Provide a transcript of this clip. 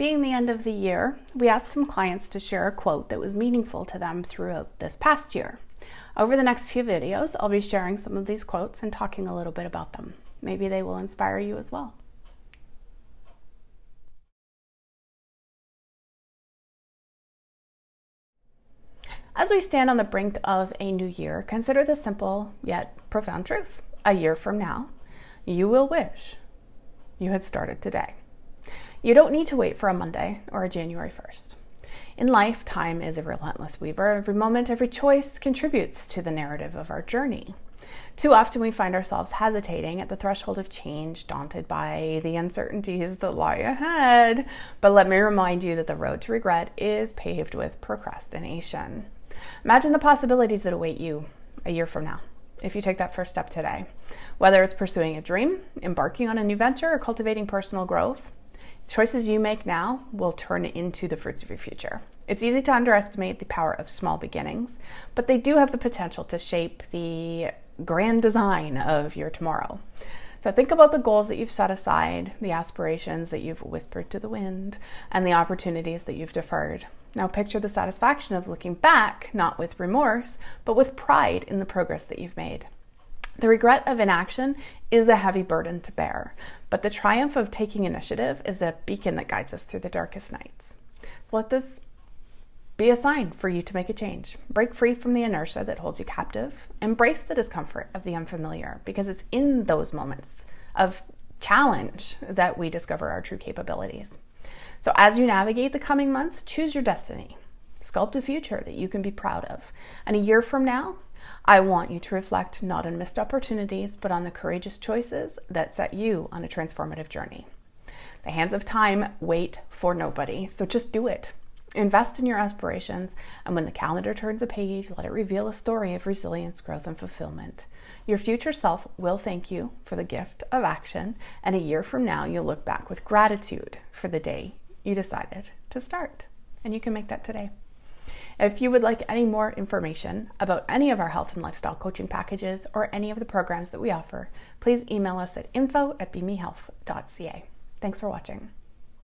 Being the end of the year, we asked some clients to share a quote that was meaningful to them throughout this past year. Over the next few videos, I'll be sharing some of these quotes and talking a little bit about them. Maybe they will inspire you as well. As we stand on the brink of a new year, consider the simple yet profound truth. A year from now, you will wish you had started today. You don't need to wait for a Monday or a January 1st. In life, time is a relentless weaver. Every moment, every choice contributes to the narrative of our journey. Too often, we find ourselves hesitating at the threshold of change, daunted by the uncertainties that lie ahead. But let me remind you that the road to regret is paved with procrastination. Imagine the possibilities that await you a year from now if you take that first step today. Whether it's pursuing a dream, embarking on a new venture, or cultivating personal growth, choices you make now will turn into the fruits of your future. It's easy to underestimate the power of small beginnings, but they do have the potential to shape the grand design of your tomorrow. So think about the goals that you've set aside, the aspirations that you've whispered to the wind, and the opportunities that you've deferred. Now picture the satisfaction of looking back, not with remorse, but with pride in the progress that you've made. The regret of inaction is a heavy burden to bear, but the triumph of taking initiative is a beacon that guides us through the darkest nights. So let this be a sign for you to make a change. Break free from the inertia that holds you captive. Embrace the discomfort of the unfamiliar because it's in those moments of challenge that we discover our true capabilities. So, as you navigate the coming months, choose your destiny. Sculpt a future that you can be proud of. And a year from now, I want you to reflect not on missed opportunities, but on the courageous choices that set you on a transformative journey. The hands of time wait for nobody, so just do it. Invest in your aspirations, and when the calendar turns a page, let it reveal a story of resilience, growth, and fulfillment. Your future self will thank you for the gift of action, and a year from now, you'll look back with gratitude for the day you decided to start. And you can make that today. If you would like any more information about any of our health and lifestyle coaching packages or any of the programs that we offer, please email us at info at bemehealth.ca. Thanks for watching.